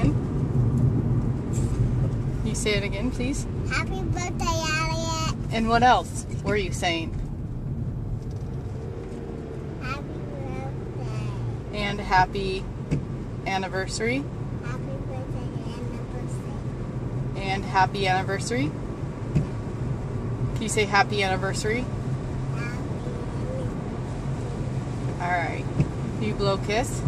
again. You say it again, please? Happy birthday, Elliot. And what else were you saying? Happy birthday. And happy anniversary. Happy birthday anniversary. And happy anniversary. Can you say happy anniversary? Happy All right. You blow kiss.